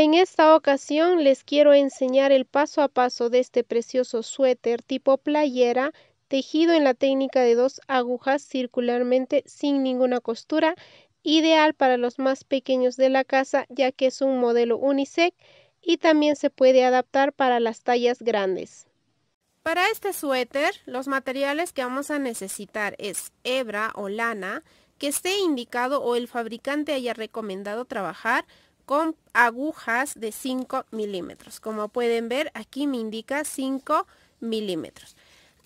En esta ocasión les quiero enseñar el paso a paso de este precioso suéter tipo playera tejido en la técnica de dos agujas circularmente sin ninguna costura, ideal para los más pequeños de la casa ya que es un modelo unisex y también se puede adaptar para las tallas grandes. Para este suéter, los materiales que vamos a necesitar es hebra o lana, que esté indicado o el fabricante haya recomendado trabajar con agujas de 5 milímetros. Como pueden ver, aquí me indica 5 milímetros.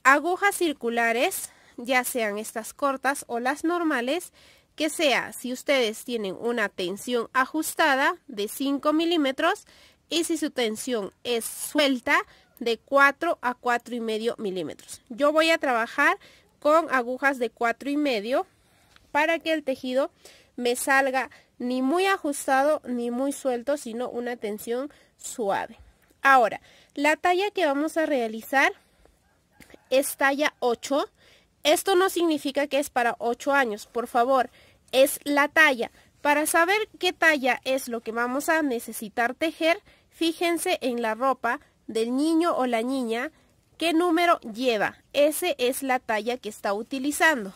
Agujas circulares, ya sean estas cortas o las normales, que sea si ustedes tienen una tensión ajustada de 5 milímetros y si su tensión es suelta de 4 a 4 y medio milímetros. Yo voy a trabajar con agujas de 4 y medio para que el tejido me salga ni muy ajustado ni muy suelto, sino una tensión suave. Ahora, la talla que vamos a realizar es talla 8. Esto no significa que es para 8 años, por favor, es la talla. Para saber qué talla es lo que vamos a necesitar tejer, fíjense en la ropa del niño o la niña, qué número lleva. Ese es la talla que está utilizando.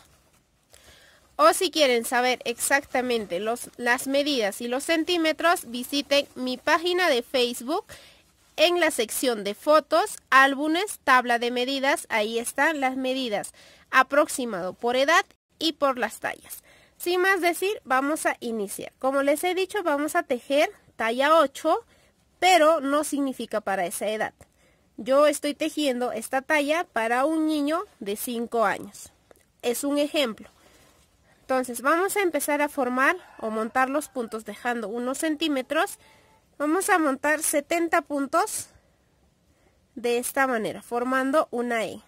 O si quieren saber exactamente los, las medidas y los centímetros, visiten mi página de Facebook en la sección de fotos, álbumes, tabla de medidas. Ahí están las medidas aproximado por edad y por las tallas. Sin más decir, vamos a iniciar. Como les he dicho, vamos a tejer talla 8, pero no significa para esa edad. Yo estoy tejiendo esta talla para un niño de 5 años. Es un ejemplo. Entonces vamos a empezar a formar o montar los puntos dejando unos centímetros. Vamos a montar 70 puntos de esta manera, formando una E.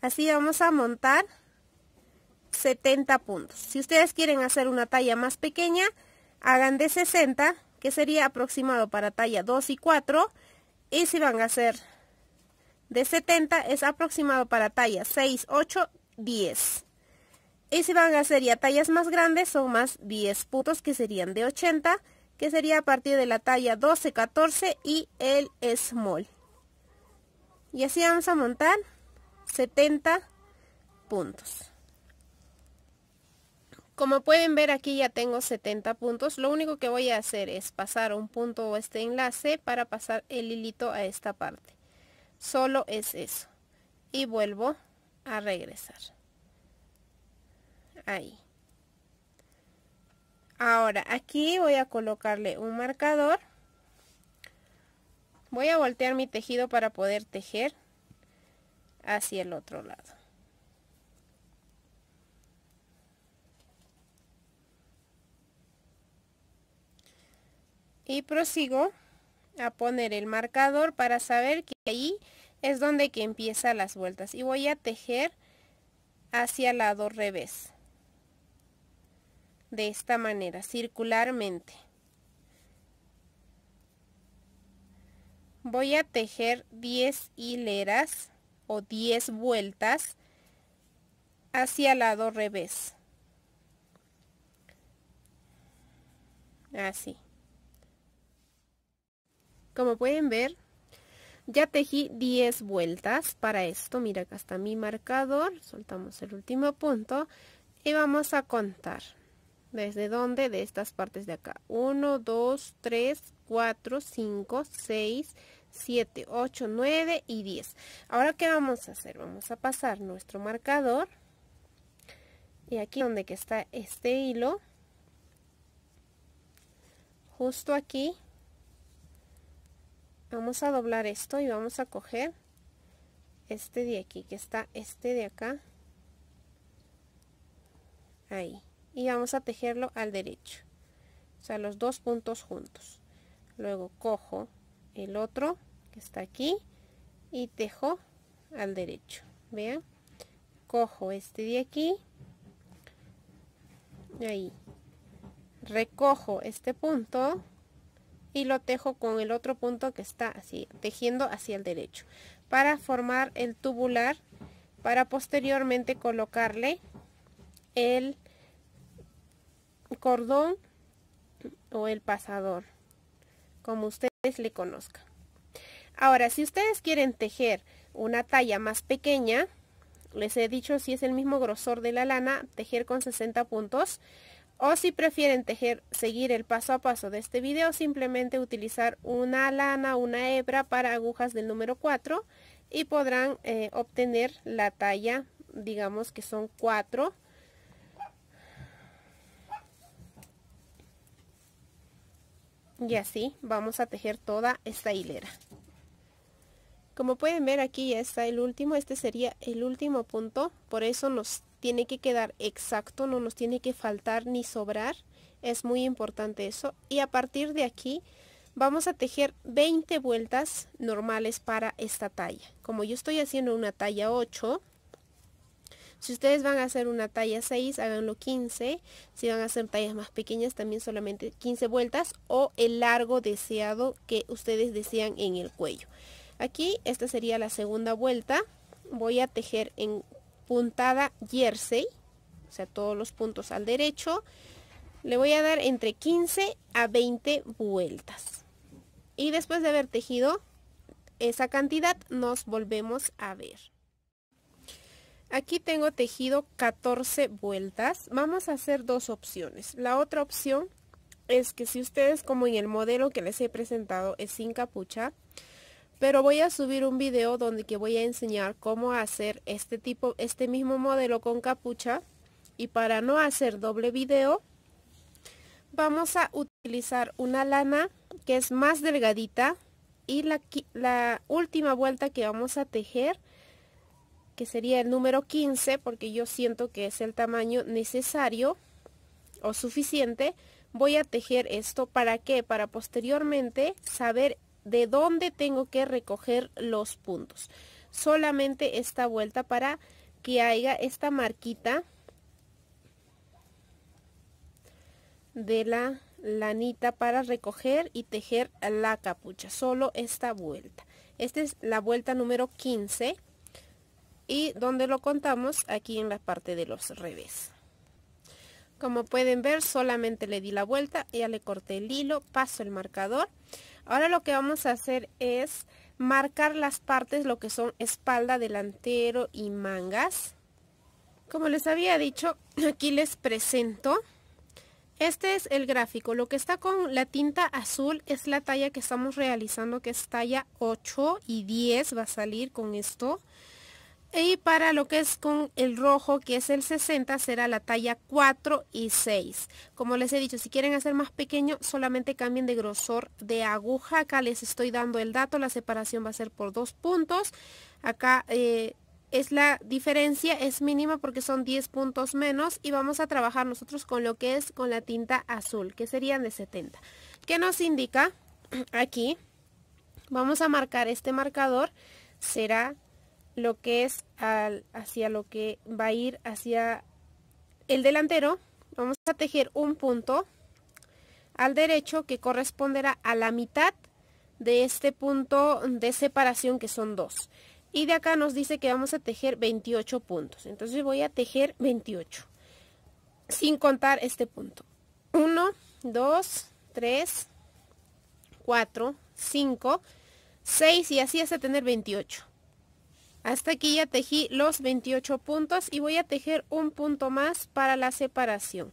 Así vamos a montar 70 puntos. Si ustedes quieren hacer una talla más pequeña, hagan de 60, que sería aproximado para talla 2 y 4. Y si van a hacer de 70 es aproximado para talla 6, 8, 10. Y si van a hacer ya tallas más grandes son más 10 puntos que serían de 80, que sería a partir de la talla 12, 14 y el small. Y así vamos a montar 70 puntos. Como pueden ver aquí ya tengo 70 puntos. Lo único que voy a hacer es pasar un punto o este enlace para pasar el hilito a esta parte. Solo es eso. Y vuelvo a regresar. Ahí. Ahora, aquí voy a colocarle un marcador. Voy a voltear mi tejido para poder tejer hacia el otro lado. Y prosigo a poner el marcador para saber que ahí es donde que empieza las vueltas y voy a tejer hacia el lado revés de esta manera circularmente. Voy a tejer 10 hileras o 10 vueltas hacia el lado revés. Así. Como pueden ver, ya tejí 10 vueltas para esto. Mira, acá está mi marcador. Soltamos el último punto y vamos a contar. ¿Desde dónde? De estas partes de acá. 1, 2, 3, 4, 5, 6, 7, 8, 9 y 10. Ahora, ¿qué vamos a hacer? Vamos a pasar nuestro marcador. Y aquí donde que está este hilo. Justo aquí vamos a doblar esto y vamos a coger este de aquí que está este de acá ahí y vamos a tejerlo al derecho o sea los dos puntos juntos. Luego cojo el otro que está aquí y tejo al derecho vean cojo este de aquí ahí recojo este punto y lo tejo con el otro punto que está así, tejiendo hacia el derecho, para formar el tubular, para posteriormente colocarle el cordón o el pasador, como ustedes le conozcan. Ahora, si ustedes quieren tejer una talla más pequeña, les he dicho si es el mismo grosor de la lana, tejer con 60 puntos. O si prefieren tejer, seguir el paso a paso de este video, simplemente utilizar una lana, una hebra para agujas del número 4 y podrán eh, obtener la talla, digamos que son 4 y así vamos a tejer toda esta hilera. Como pueden ver aquí ya está el último este sería el último punto por eso nos tiene que quedar exacto no nos tiene que faltar ni sobrar es muy importante eso y a partir de aquí vamos a tejer 20 vueltas normales para esta talla como yo estoy haciendo una talla 8 si ustedes van a hacer una talla 6, háganlo 15. Si van a hacer tallas más pequeñas, también solamente 15 vueltas o el largo deseado que ustedes desean en el cuello. Aquí, esta sería la segunda vuelta. Voy a tejer en puntada jersey, o sea, todos los puntos al derecho. Le voy a dar entre 15 a 20 vueltas. Y después de haber tejido esa cantidad, nos volvemos a ver. Aquí tengo tejido 14 vueltas. Vamos a hacer dos opciones. La otra opción es que si ustedes como en el modelo que les he presentado es sin capucha, pero voy a subir un video donde que voy a enseñar cómo hacer este tipo, este mismo modelo con capucha. Y para no hacer doble video vamos a utilizar una lana que es más delgadita y la, última vuelta que vamos a tejer que sería el número 15 porque yo siento que es el tamaño necesario o suficiente. Voy a tejer esto para qué para posteriormente saber de dónde tengo que recoger los puntos. Solamente esta vuelta para que haya esta marquita de la lanita para recoger y tejer la capucha. Solo esta vuelta. Esta es la vuelta número 15 y donde lo contamos aquí en la parte de los revés. Como pueden ver solamente le di la vuelta ya le corté el hilo paso el marcador ahora lo que vamos a hacer es marcar las partes lo que son espalda delantero y mangas como les había dicho aquí les presento este es el gráfico. Lo que está con la tinta azul es la talla que estamos realizando, que es talla 8 y 10 va a salir con esto. Y para lo que es con el rojo, que es el 60, será la talla 4 y 6. Como les he dicho, si quieren hacer más pequeño, solamente cambien de grosor de aguja. Acá les estoy dando el dato, la separación va a ser por dos puntos. Acá eh, es la diferencia, es mínima porque son 10 puntos menos. Y vamos a trabajar nosotros con lo que es con la tinta azul, que serían de 70. ¿Qué nos indica? Aquí vamos a marcar este marcador, será lo que es al, hacia lo que va a ir hacia el delantero. Vamos a tejer un punto al derecho que corresponderá a la mitad de este punto de separación que son dos. Y de acá nos dice que vamos a tejer 28 puntos. Entonces voy a tejer 28 sin contar este punto. 1, 2, 3, 4, 5, 6 y así hasta tener 28. Hasta aquí ya tejí los 28 puntos y voy a tejer un punto más para la separación.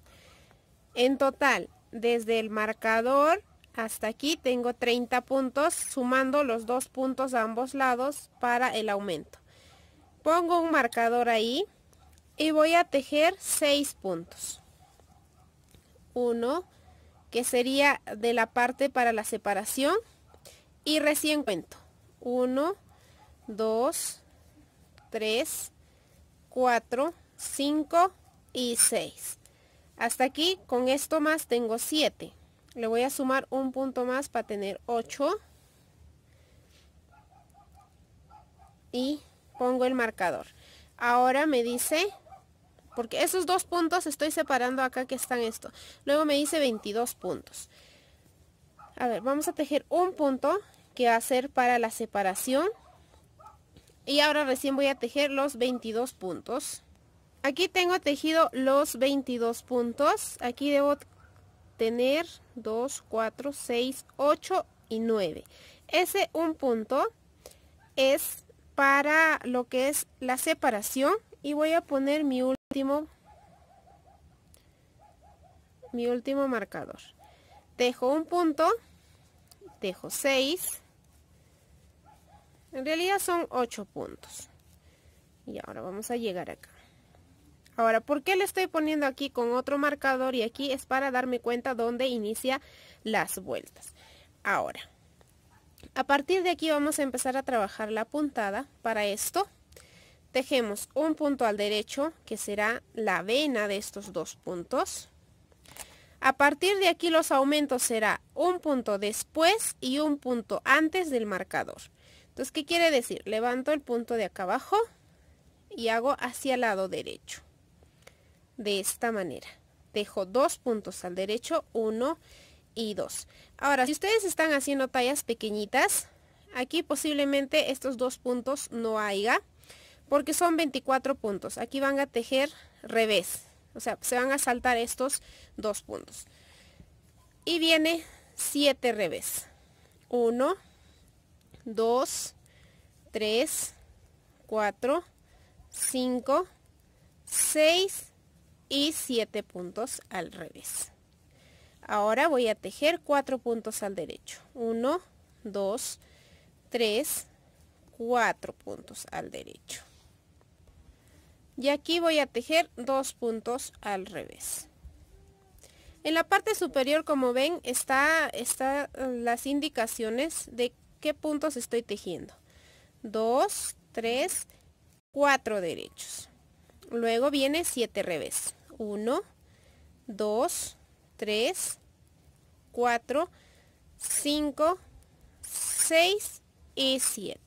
En total, desde el marcador hasta aquí tengo 30 puntos, sumando los dos puntos a ambos lados para el aumento. Pongo un marcador ahí y voy a tejer 6 puntos. Uno, que sería de la parte para la separación. Y recién cuento. 1, 2, 3, 4, 5 y 6. Hasta aquí, con esto más tengo 7. Le voy a sumar un punto más para tener 8. Y pongo el marcador. Ahora me dice, porque esos dos puntos estoy separando acá que están esto. Luego me dice 22 puntos. A ver, vamos a tejer un punto que va a ser para la separación y ahora recién voy a tejer los 22 puntos aquí tengo tejido los 22 puntos aquí debo tener 2, 4, 6, 8 y 9. Ese un punto es para lo que es la separación y voy a poner mi último mi último marcador. Dejo un punto, dejo 6. En realidad son 8 puntos. Y ahora vamos a llegar acá. Ahora, ¿por qué le estoy poniendo aquí con otro marcador? Y aquí es para darme cuenta dónde inicia las vueltas. Ahora, a partir de aquí vamos a empezar a trabajar la puntada. Para esto, tejemos un punto al derecho, que será la vena de estos dos puntos. A partir de aquí los aumentos será un punto después y un punto antes del marcador. Entonces, ¿qué quiere decir? Levanto el punto de acá abajo y hago hacia el lado derecho. De esta manera. Dejo dos puntos al derecho, uno y dos. Ahora, si ustedes están haciendo tallas pequeñitas, aquí posiblemente estos dos puntos no haya, porque son 24 puntos. Aquí van a tejer revés, o sea, se van a saltar estos dos puntos. Y viene 7 revés. 1, 2, 3, 4, 5, 6 y 7 puntos al revés. Ahora voy a tejer 4 puntos al derecho. 1, 2, 3, 4 puntos al derecho y aquí voy a tejer dos puntos al revés en la parte superior como ven está, está eh, las indicaciones de qué puntos estoy tejiendo 2 3 4 derechos luego viene 7 revés 1 2 3 4 5 6 y 7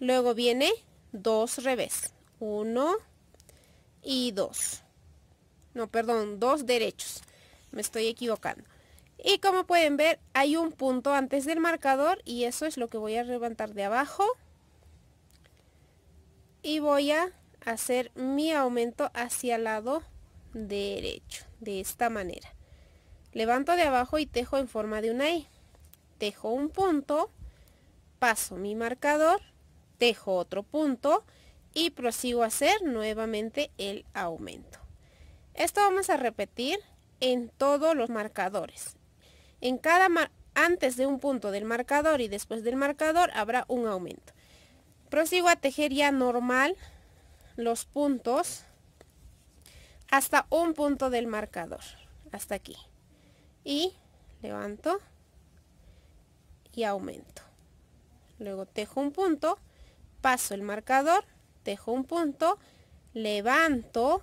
luego viene 2 revés 1 y dos. No, perdón, dos derechos. Me estoy equivocando. Y como pueden ver, hay un punto antes del marcador y eso es lo que voy a levantar de abajo. Y voy a hacer mi aumento hacia el lado derecho, de esta manera. Levanto de abajo y tejo en forma de una I. Tejo un punto, paso mi marcador, tejo otro punto y prosigo a hacer nuevamente el aumento. Esto vamos a repetir en todos los marcadores. En cada antes de un punto del marcador y después del marcador habrá un aumento. Prosigo a tejer ya normal los puntos hasta un punto del marcador, hasta aquí. Y levanto y aumento. Luego tejo un punto, paso el marcador dejo un punto, levanto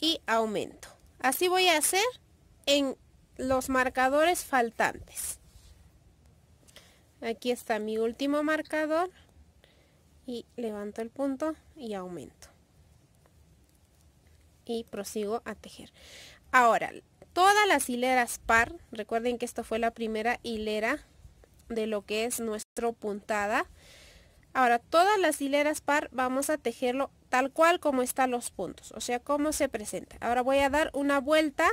y aumento. Así voy a hacer en los marcadores faltantes. Aquí está mi último marcador y levanto el punto y aumento. Y prosigo a tejer. Ahora, todas las hileras par, recuerden que esto fue la primera hilera de lo que es nuestro puntada. Ahora, todas las hileras par vamos a tejerlo tal cual como están los puntos, o sea, cómo se presenta. Ahora voy a dar una vuelta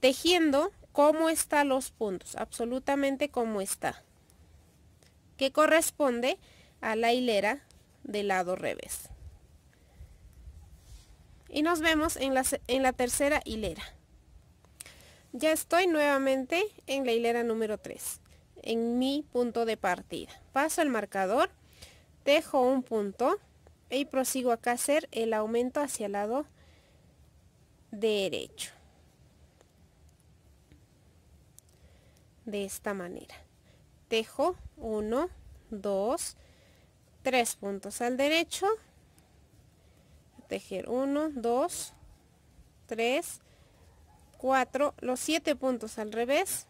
tejiendo cómo están los puntos, absolutamente como está, que corresponde a la hilera del lado revés. Y nos vemos en la, en la tercera hilera. Ya estoy nuevamente en la hilera número 3, en mi punto de partida. Paso el marcador dejo un punto y prosigo acá a hacer el aumento hacia el lado derecho de esta manera. Dejo 1 2 3 puntos al derecho. Tejer 1 2 3 4 los 7 puntos al revés.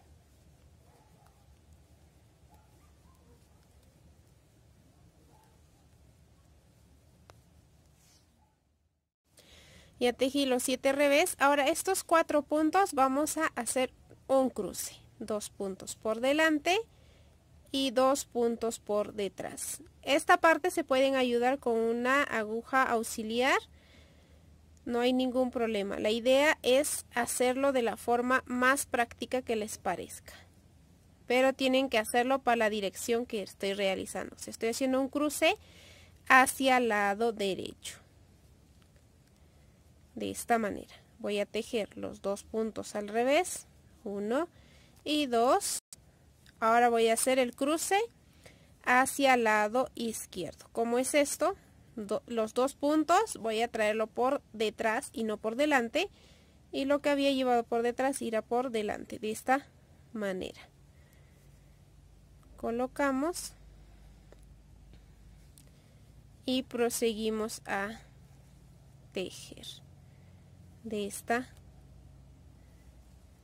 Ya tejí los siete revés. Ahora estos cuatro puntos vamos a hacer un cruce dos puntos por delante y dos puntos por detrás esta parte se pueden ayudar con una aguja auxiliar no hay ningún problema. La idea es hacerlo de la forma más práctica que les parezca. Pero tienen que hacerlo para la dirección que estoy realizando. Si estoy haciendo un cruce hacia el lado derecho. De esta manera. Voy a tejer los dos puntos al revés. Uno y dos. Ahora voy a hacer el cruce hacia el lado izquierdo. ¿Cómo es esto? los dos puntos voy a traerlo por detrás y no por delante y lo que había llevado por detrás irá por delante de esta manera colocamos y proseguimos a tejer de esta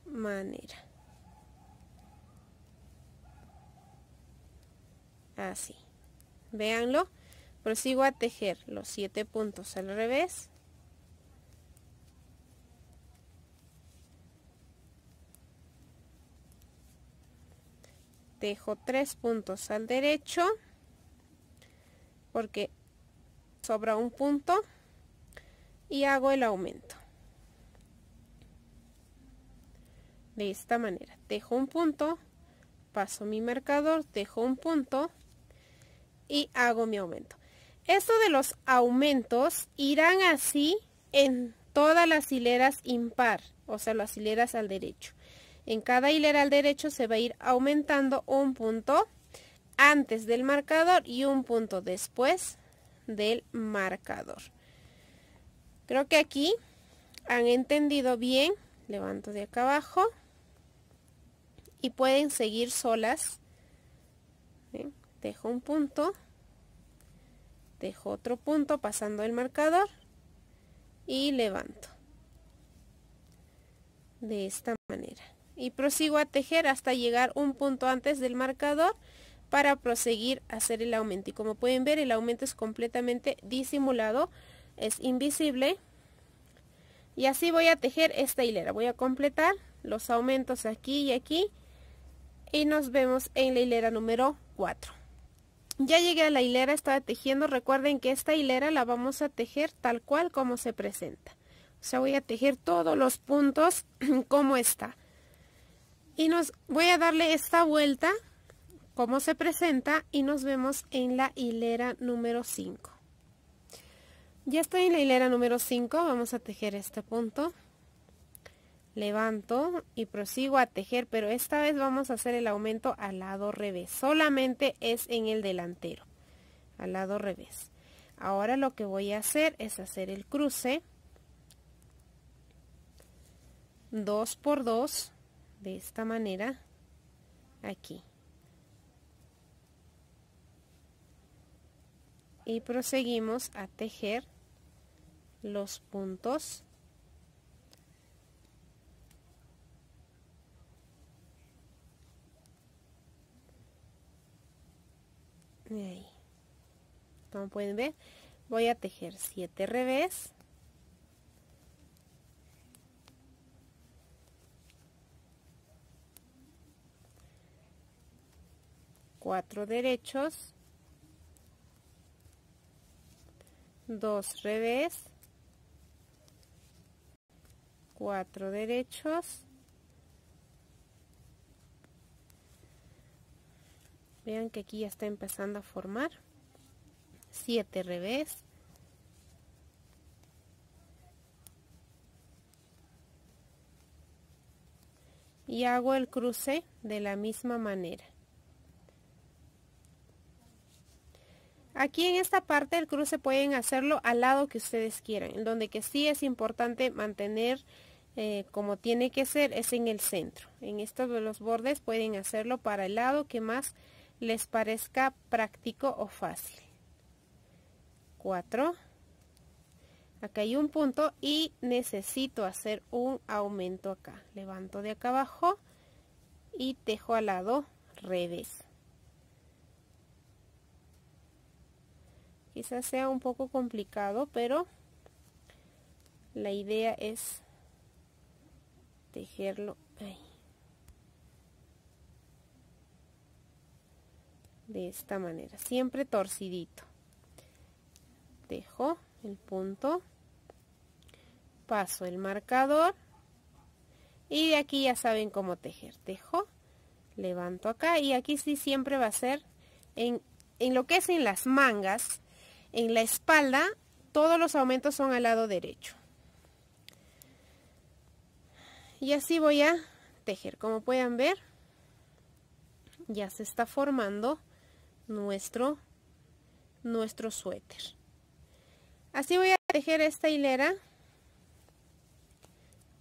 manera así véanlo Prosigo a tejer los siete puntos al revés. Tejo tres puntos al derecho porque sobra un punto y hago el aumento. De esta manera, tejo un punto, paso mi marcador, tejo un punto y hago mi aumento. Esto de los aumentos irán así en todas las hileras impar, o sea, las hileras al derecho. En cada hilera al derecho se va a ir aumentando un punto antes del marcador y un punto después del marcador. Creo que aquí han entendido bien. Levanto de acá abajo y pueden seguir solas. Dejo un punto. Dejo otro punto pasando el marcador. Y levanto. De esta manera. Y prosigo a tejer hasta llegar un punto antes del marcador para proseguir a hacer el aumento. Y como pueden ver el aumento es completamente disimulado es invisible. Y así voy a tejer esta hilera. Voy a completar los aumentos aquí y aquí. Y nos vemos en la hilera número 4 ya llegué a la hilera, estaba tejiendo. Recuerden que esta hilera la vamos a tejer tal cual como se presenta. O sea, voy a tejer todos los puntos como está. Y nos voy a darle esta vuelta como se presenta y nos vemos en la hilera número 5. Ya estoy en la hilera número 5, vamos a tejer este punto levanto y prosigo a tejer pero esta vez vamos a hacer el aumento al lado revés. Solamente es en el delantero al lado revés. Ahora lo que voy a hacer es hacer el cruce. 2 por 2 de esta manera aquí. Y proseguimos a tejer los puntos como pueden ver voy a tejer 7 revés. Cuatro derechos. Dos revés. Cuatro derechos vean que aquí ya está empezando a formar. 7 revés. Y hago el cruce de la misma manera. Aquí en esta parte el cruce pueden hacerlo al lado que ustedes quieran. Donde que sí es importante mantener eh, como tiene que ser es en el centro. En estos de los bordes pueden hacerlo para el lado que más les parezca práctico o fácil. 4. Acá hay un punto y necesito hacer un aumento acá. Levanto de acá abajo y tejo al lado revés. Quizás sea un poco complicado, pero la idea es tejerlo ahí. De esta manera siempre torcidito dejo el punto paso el marcador y de aquí ya saben cómo tejer. Tejo, levanto acá y aquí sí siempre va a ser en, en lo que es en las mangas, en la espalda, todos los aumentos son al lado derecho. Y así voy a tejer. Como pueden ver, ya se está formando nuestro, nuestro suéter. Así voy a tejer esta hilera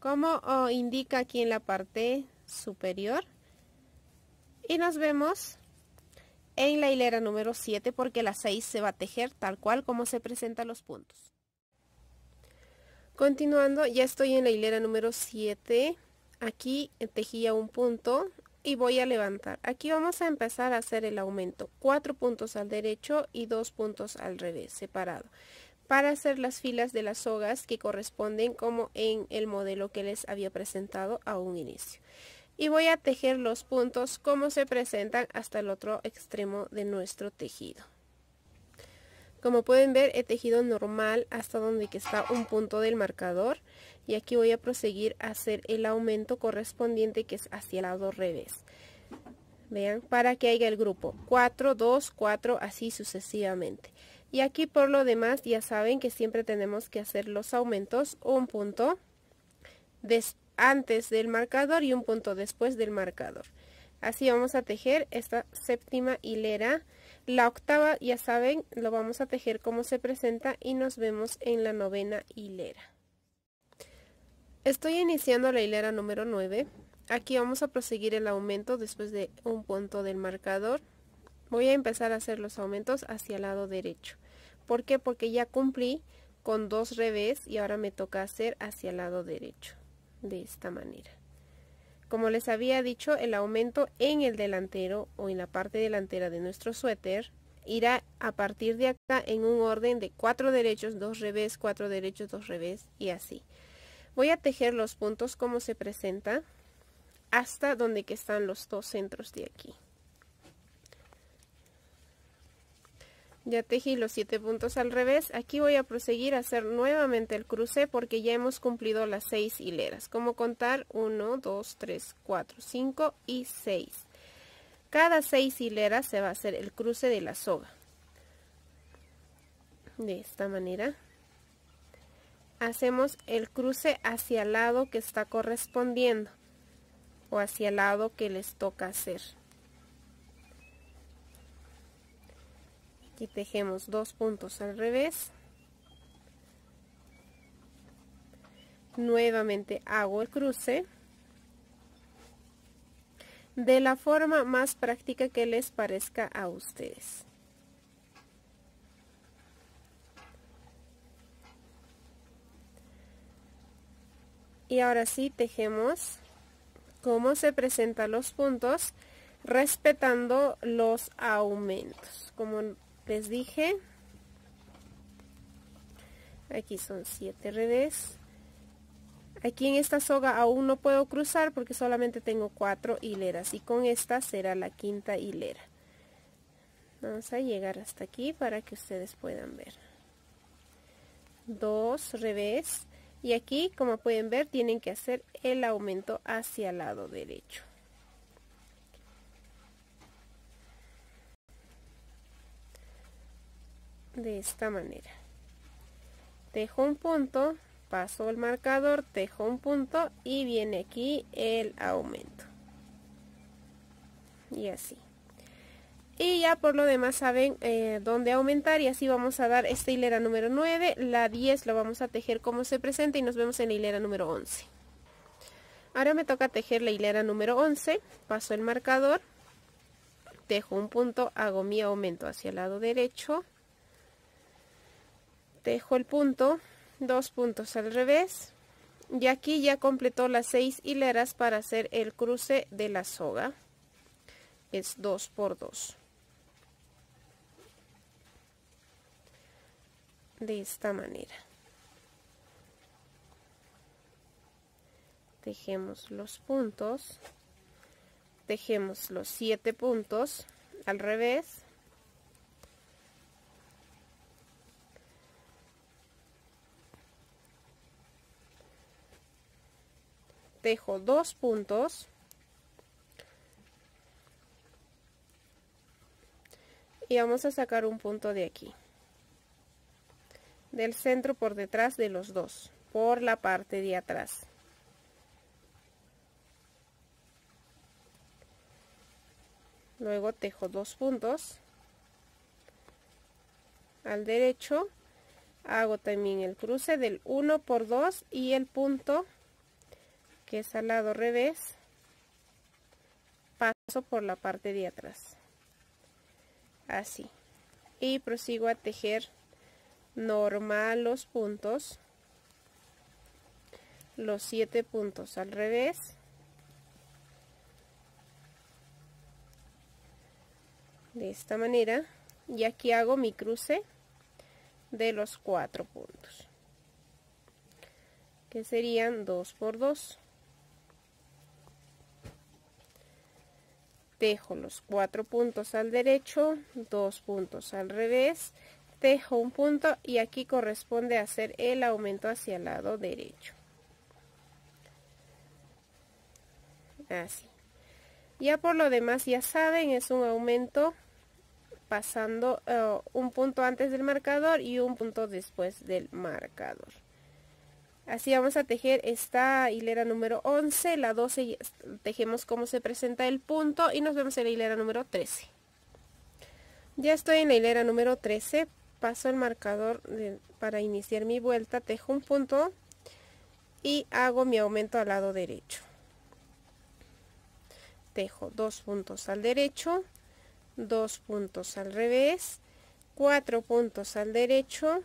como oh, indica aquí en la parte superior. Y nos vemos en la hilera número 7 porque la 6 se va a tejer tal cual como se presentan los puntos. Continuando, ya estoy en la hilera número 7. Aquí tejía un punto y voy a levantar. Aquí vamos a empezar a hacer el aumento. Cuatro puntos al derecho y dos puntos al revés, separado. Para hacer las filas de las sogas que corresponden como en el modelo que les había presentado a un inicio. Y voy a tejer los puntos como se presentan hasta el otro extremo de nuestro tejido. Como pueden ver he tejido normal hasta donde está un punto del marcador y aquí voy a proseguir a hacer el aumento correspondiente que es hacia el lado revés. Vean, para que haya el grupo 4, 2, 4, así sucesivamente. Y aquí por lo demás ya saben que siempre tenemos que hacer los aumentos un punto antes del marcador y un punto después del marcador. Así vamos a tejer esta séptima hilera la octava, ya saben, lo vamos a tejer como se presenta y nos vemos en la novena hilera. Estoy iniciando la hilera número 9. Aquí vamos a proseguir el aumento después de un punto del marcador. Voy a empezar a hacer los aumentos hacia el lado derecho. ¿Por qué? Porque ya cumplí con dos revés y ahora me toca hacer hacia el lado derecho. De esta manera. Como les había dicho, el aumento en el delantero o en la parte delantera de nuestro suéter irá a partir de acá en un orden de cuatro derechos, dos revés, cuatro derechos, dos revés y así. Voy a tejer los puntos como se presenta hasta donde que están los dos centros de aquí. Ya tejí los siete puntos al revés. Aquí voy a proseguir a hacer nuevamente el cruce porque ya hemos cumplido las seis hileras. Como contar 1, 2, 3, 4, 5 y 6. Cada seis hileras se va a hacer el cruce de la soga. De esta manera. Hacemos el cruce hacia el lado que está correspondiendo o hacia el lado que les toca hacer. Aquí tejemos dos puntos al revés. Nuevamente hago el cruce. De la forma más práctica que les parezca a ustedes. Y ahora sí tejemos cómo se presentan los puntos respetando los aumentos. Como les dije. Aquí son siete redes. Aquí en esta soga aún no puedo cruzar porque solamente tengo cuatro hileras y con esta será la quinta hilera. Vamos a llegar hasta aquí para que ustedes puedan ver. Dos revés y aquí como pueden ver tienen que hacer el aumento hacia el lado derecho de esta manera. Tejo un punto paso el marcador tejo un punto y viene aquí el aumento. Y así. Y ya por lo demás saben eh, dónde aumentar y así vamos a dar esta hilera número 9 la 10 lo vamos a tejer como se presenta y nos vemos en la hilera número 11 ahora me toca tejer la hilera número 11 paso el marcador tejo un punto hago mi aumento hacia el lado derecho tejo el punto, dos puntos al revés y aquí ya completó las seis hileras para hacer el cruce de la soga. Es 2 por 2. De esta manera. Tejemos los puntos. Tejemos los siete puntos al revés tejo dos puntos. Y vamos a sacar un punto de aquí. Del centro por detrás de los dos por la parte de atrás. Luego tejo dos puntos. Al derecho hago también el cruce del 1 por 2 y el punto que es al lado revés paso por la parte de atrás. Así. Y prosigo a tejer normal los puntos los siete puntos al revés. De esta manera y aquí hago mi cruce de los cuatro puntos que serían 2 por 2 tejo los cuatro puntos al derecho dos puntos al revés tejo un punto y aquí corresponde hacer el aumento hacia el lado derecho así ya por lo demás ya saben es un aumento pasando eh, un punto antes del marcador y un punto después del marcador. Así vamos a tejer esta hilera número 11, la 12 tejemos cómo se presenta el punto y nos vemos en la hilera número 13. Ya estoy en la hilera número 13, paso el marcador para iniciar mi vuelta, tejo un punto y hago mi aumento al lado derecho. Tejo dos puntos al derecho, dos puntos al revés, cuatro puntos al derecho,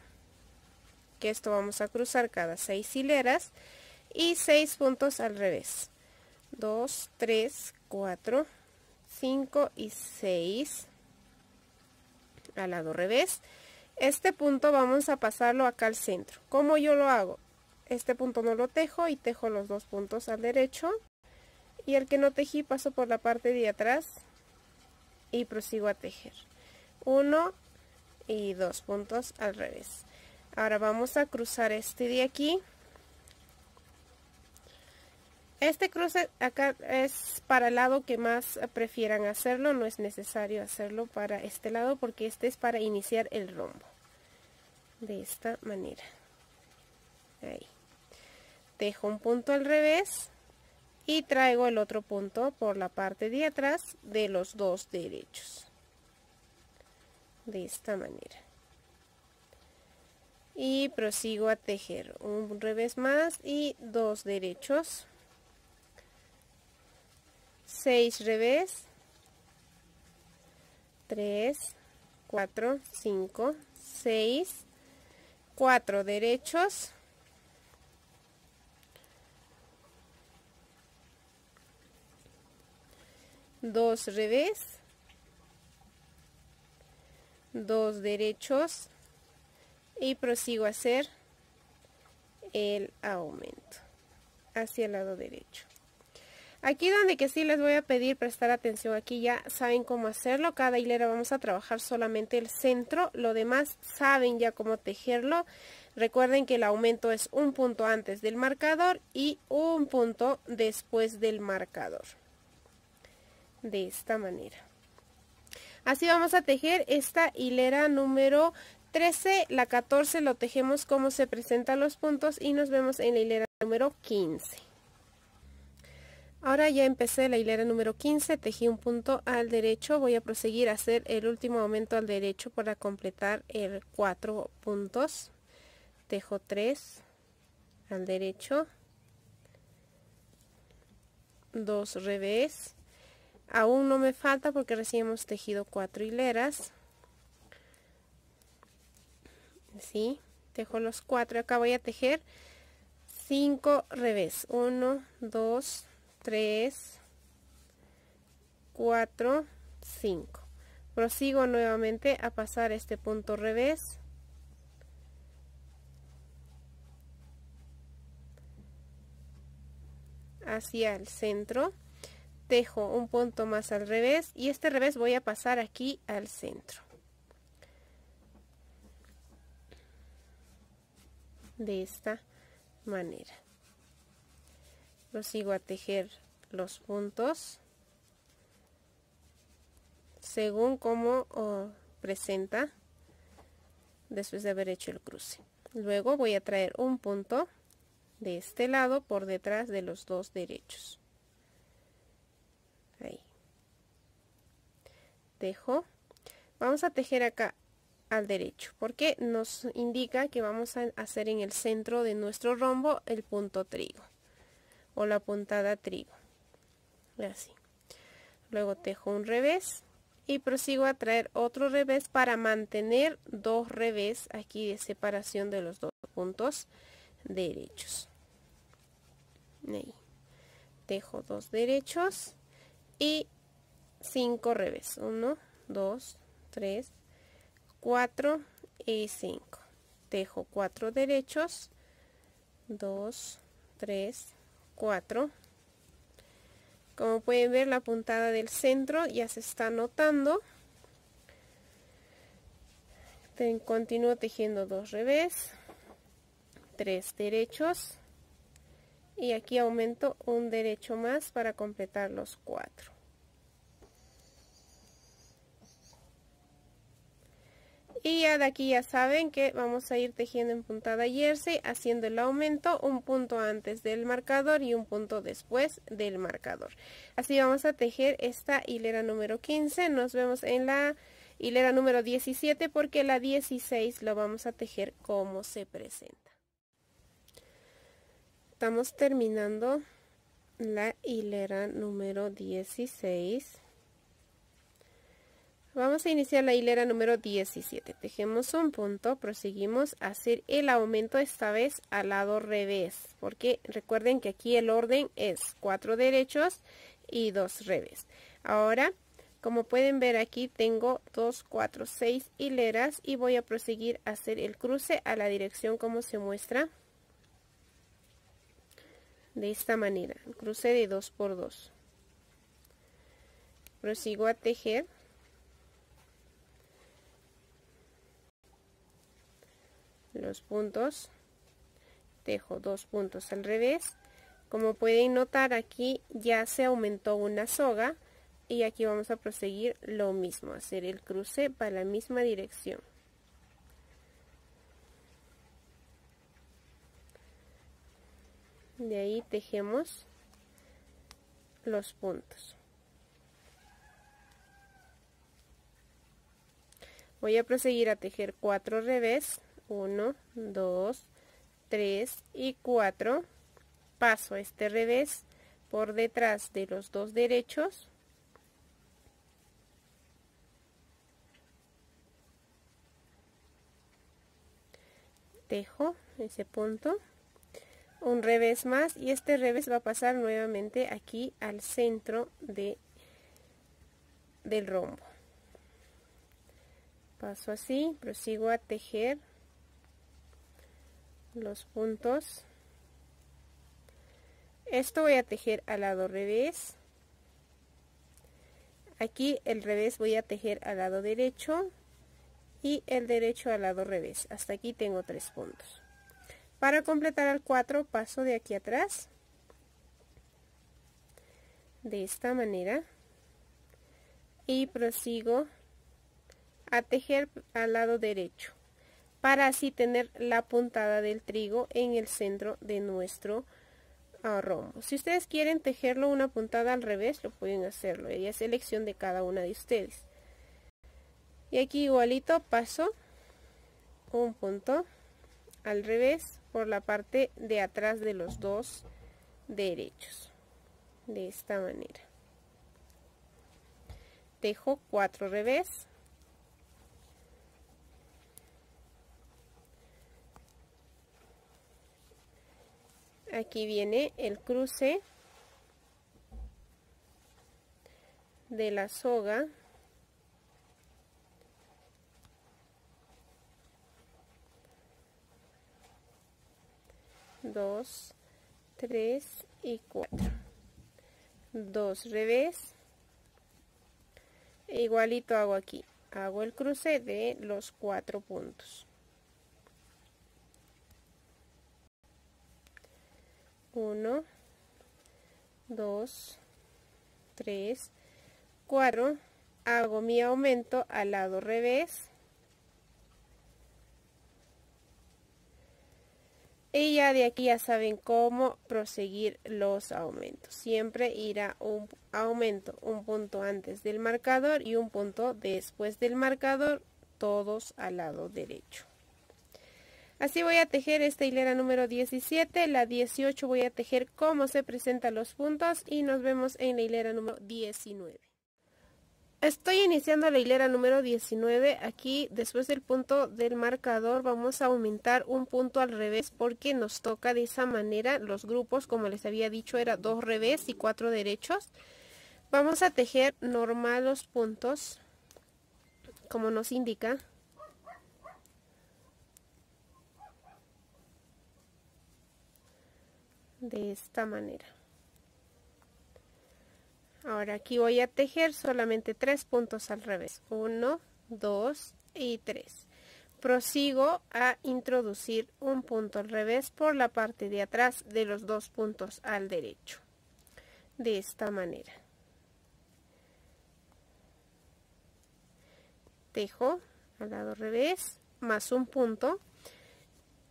que esto vamos a cruzar cada seis hileras, y seis puntos al revés. 2, 3, 4, 5 y 6 al lado revés. Este punto vamos a pasarlo acá al centro. ¿Cómo yo lo hago? Este punto no lo tejo y tejo los dos puntos al derecho. Y el que no tejí paso por la parte de atrás y prosigo a tejer uno y dos puntos al revés ahora vamos a cruzar este de aquí. Este cruce acá es para el lado que más prefieran hacerlo no es necesario hacerlo para este lado porque este es para iniciar el rombo de esta manera. Ahí. Dejo un punto al revés y traigo el otro punto por la parte de atrás de los dos derechos. De esta manera y prosigo a tejer un revés más y dos derechos. Seis revés. 3 4 5 6 4 derechos. Dos revés, dos derechos y prosigo a hacer el aumento hacia el lado derecho. Aquí donde que sí les voy a pedir prestar atención, aquí ya saben cómo hacerlo, cada hilera vamos a trabajar solamente el centro, lo demás saben ya cómo tejerlo. Recuerden que el aumento es un punto antes del marcador y un punto después del marcador de esta manera así vamos a tejer esta hilera número 13 la 14 lo tejemos como se presentan los puntos y nos vemos en la hilera número 15 ahora ya empecé la hilera número 15 tejí un punto al derecho voy a proseguir a hacer el último aumento al derecho para completar el 4 puntos. Tejo 3 al derecho. 2 revés. Aún no me falta porque recién hemos tejido cuatro hileras ¿sí? tejo los cuatro. Acá voy a tejer cinco revés. 1 2 3 4 5 prosigo nuevamente a pasar este punto revés. Hacia el centro. Tejo un punto más al revés y este revés voy a pasar aquí al centro de esta manera. Prosigo a tejer los puntos según como presenta después de haber hecho el cruce. Luego voy a traer un punto de este lado por detrás de los dos derechos. Ahí. Tejo. Vamos a tejer acá al derecho porque nos indica que vamos a hacer en el centro de nuestro rombo el punto trigo o la puntada trigo así. Luego tejo un revés y prosigo a traer otro revés para mantener dos revés aquí de separación de los dos puntos derechos. Ahí. tejo dos derechos y cinco revés. 1 2 3 4 y 5 tejo cuatro derechos. 2 3 4 como pueden ver la puntada del centro ya se está notando. Continúo tejiendo dos revés, tres derechos. Y aquí aumento un derecho más para completar los cuatro. Y ya de aquí ya saben que vamos a ir tejiendo en puntada jersey haciendo el aumento un punto antes del marcador y un punto después del marcador. Así vamos a tejer esta hilera número 15. Nos vemos en la hilera número 17 porque la 16 lo vamos a tejer como se presenta. Estamos terminando la hilera número 16. Vamos a iniciar la hilera número 17. Tejemos un punto, proseguimos a hacer el aumento esta vez al lado revés, porque recuerden que aquí el orden es cuatro derechos y dos revés. Ahora, como pueden ver aquí tengo 2, 4, 6 hileras y voy a proseguir a hacer el cruce a la dirección como se muestra. De esta manera, cruce de 2 por 2. Prosigo a tejer. Los puntos. Tejo dos puntos al revés. Como pueden notar aquí ya se aumentó una soga y aquí vamos a proseguir lo mismo hacer el cruce para la misma dirección. De ahí tejemos los puntos. Voy a proseguir a tejer cuatro revés 1, 2, 3 y 4. Paso este revés por detrás de los dos derechos. Tejo ese punto. Un revés más y este revés va a pasar nuevamente aquí al centro de, del rombo. Paso así, prosigo a tejer los puntos. Esto voy a tejer al lado revés. Aquí el revés voy a tejer al lado derecho y el derecho al lado revés. Hasta aquí tengo tres puntos. Para completar al 4 paso de aquí atrás. De esta manera. Y prosigo a tejer al lado derecho para así tener la puntada del trigo en el centro de nuestro ah, rombo. Si ustedes quieren tejerlo una puntada al revés, lo pueden hacerlo. Ya es elección de cada una de ustedes. Y aquí igualito paso un punto al revés por la parte de atrás de los dos derechos. De esta manera. Tejo cuatro revés aquí viene el cruce de la soga. Dos tres y cuatro. Dos revés. Igualito hago aquí. Hago el cruce de los cuatro puntos 1 2, 3, 4. Hago mi aumento al lado revés. Y ya de aquí ya saben cómo proseguir los aumentos. Siempre irá un aumento, un punto antes del marcador y un punto después del marcador, todos al lado derecho. Así voy a tejer esta hilera número 17, la 18 voy a tejer cómo se presentan los puntos y nos vemos en la hilera número 19. Estoy iniciando la hilera número 19, aquí después del punto del marcador vamos a aumentar un punto al revés porque nos toca de esa manera los grupos, como les había dicho era dos revés y cuatro derechos. Vamos a tejer normal los puntos, como nos indica. De esta manera. Ahora aquí voy a tejer solamente tres puntos al revés. 1 2 y 3 prosigo a introducir un punto al revés por la parte de atrás de los dos puntos al derecho. De esta manera. Tejo al lado revés más un punto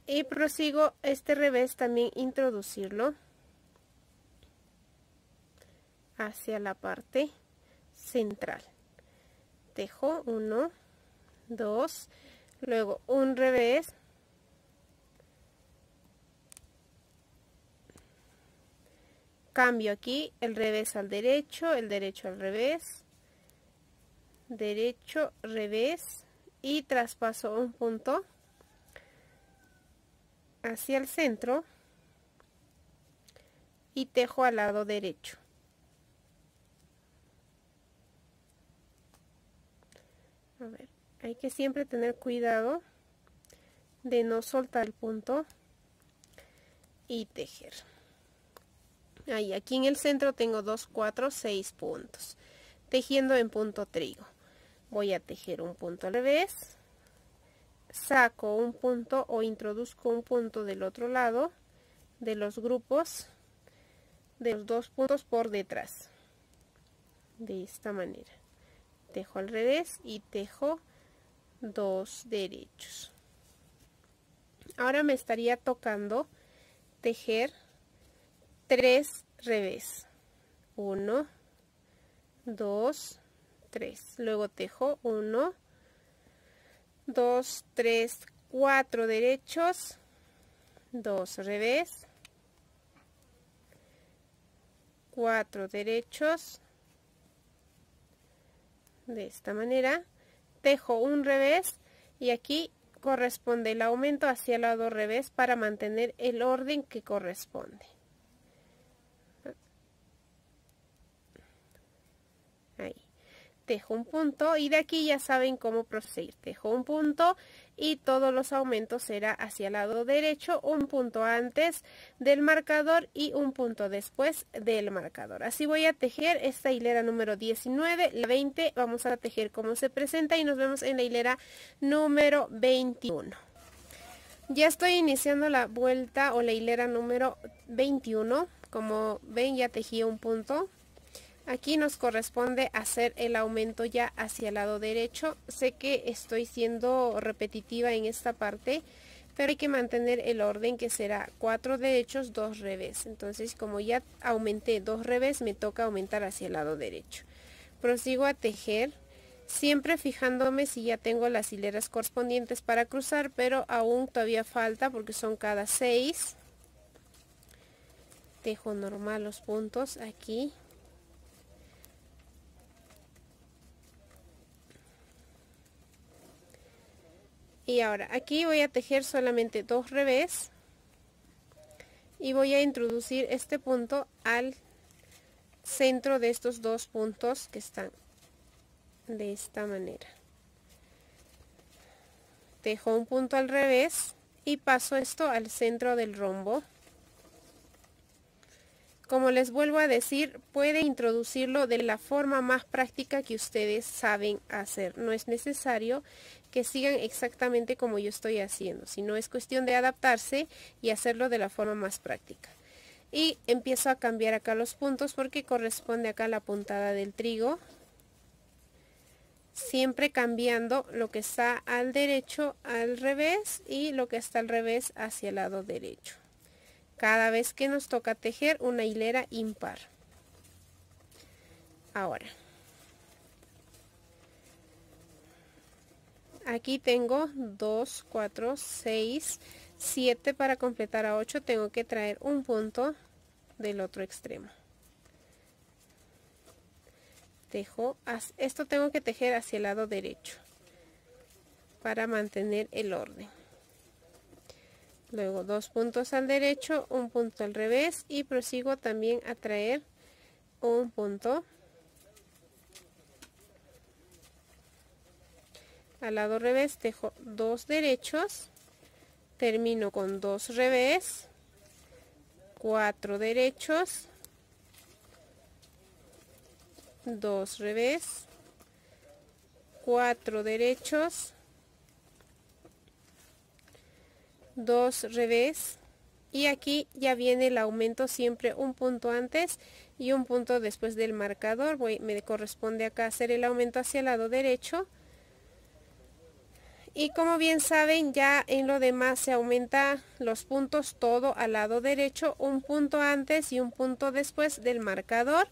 y prosigo este revés también introducirlo hacia la parte central. Tejo 1 2 luego un revés. Cambio aquí el revés al derecho el derecho al revés derecho revés y traspaso un punto hacia el centro y tejo al lado derecho. A ver, hay que siempre tener cuidado de no soltar el punto y tejer. Ahí, aquí en el centro tengo 2, 4, 6 puntos. Tejiendo en punto trigo. Voy a tejer un punto al revés saco un punto o introduzco un punto del otro lado de los grupos de los dos puntos por detrás. De esta manera. Tejo al revés y tejo dos derechos. Ahora me estaría tocando tejer tres revés. 1 2 3 luego tejo 1 2, 3, 4 derechos, 2 revés, 4 derechos, de esta manera, tejo un revés y aquí corresponde el aumento hacia el lado revés para mantener el orden que corresponde. Tejo un punto y de aquí ya saben cómo proceder. Tejo un punto y todos los aumentos será hacia el lado derecho, un punto antes del marcador y un punto después del marcador. Así voy a tejer esta hilera número 19, la 20 vamos a tejer como se presenta y nos vemos en la hilera número 21. Ya estoy iniciando la vuelta o la hilera número 21. Como ven ya tejí un punto Aquí nos corresponde hacer el aumento ya hacia el lado derecho. Sé que estoy siendo repetitiva en esta parte, pero hay que mantener el orden que será cuatro derechos, dos revés. Entonces, como ya aumenté dos revés, me toca aumentar hacia el lado derecho. Prosigo a tejer, siempre fijándome si ya tengo las hileras correspondientes para cruzar, pero aún todavía falta porque son cada seis. Tejo normal los puntos aquí y ahora aquí voy a tejer solamente dos revés y voy a introducir este punto al centro de estos dos puntos que están de esta manera tejo un punto al revés y paso esto al centro del rombo como les vuelvo a decir, puede introducirlo de la forma más práctica que ustedes saben hacer. No es necesario que sigan exactamente como yo estoy haciendo, sino es cuestión de adaptarse y hacerlo de la forma más práctica. y empiezo a cambiar acá los puntos porque corresponde acá la puntada del trigo siempre cambiando lo que está al derecho al revés y lo que está al revés hacia el lado derecho cada vez que nos toca tejer una hilera impar ahora aquí tengo 2 4 6 7 para completar a 8 tengo que traer un punto del otro extremo. Tejo esto tengo que tejer hacia el lado derecho para mantener el orden. Luego dos puntos al derecho un punto al revés y prosigo también a traer un punto al lado revés tejo dos derechos termino con dos revés cuatro derechos dos revés cuatro derechos dos revés. Y aquí ya viene el aumento siempre un punto antes y un punto después del marcador. Voy, me corresponde acá hacer el aumento hacia el lado derecho y como bien saben ya en lo demás se aumenta los puntos todo al lado derecho un punto antes y un punto después del marcador.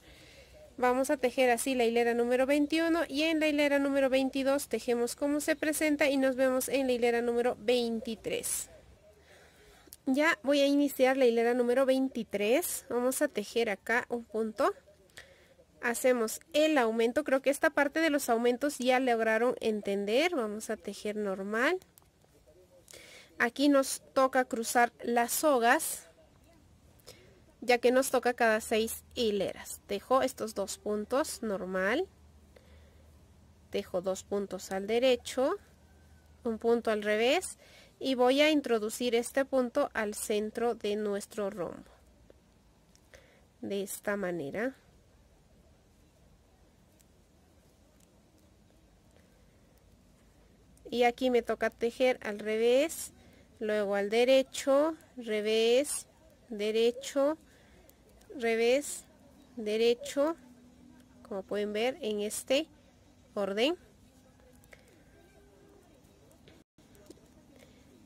Vamos a tejer así la hilera número 21 y en la hilera número 22 tejemos como se presenta y nos vemos en la hilera número 23 ya voy a iniciar la hilera número 23 vamos a tejer acá un punto hacemos el aumento. Creo que esta parte de los aumentos ya lograron entender. Vamos a tejer normal. Aquí nos toca cruzar las sogas ya que nos toca cada seis hileras. Tejo estos dos puntos normal. Tejo dos puntos al derecho un punto al revés y voy a introducir este punto al centro de nuestro rombo. De esta manera y aquí me toca tejer al revés luego al derecho revés derecho revés derecho como pueden ver en este orden.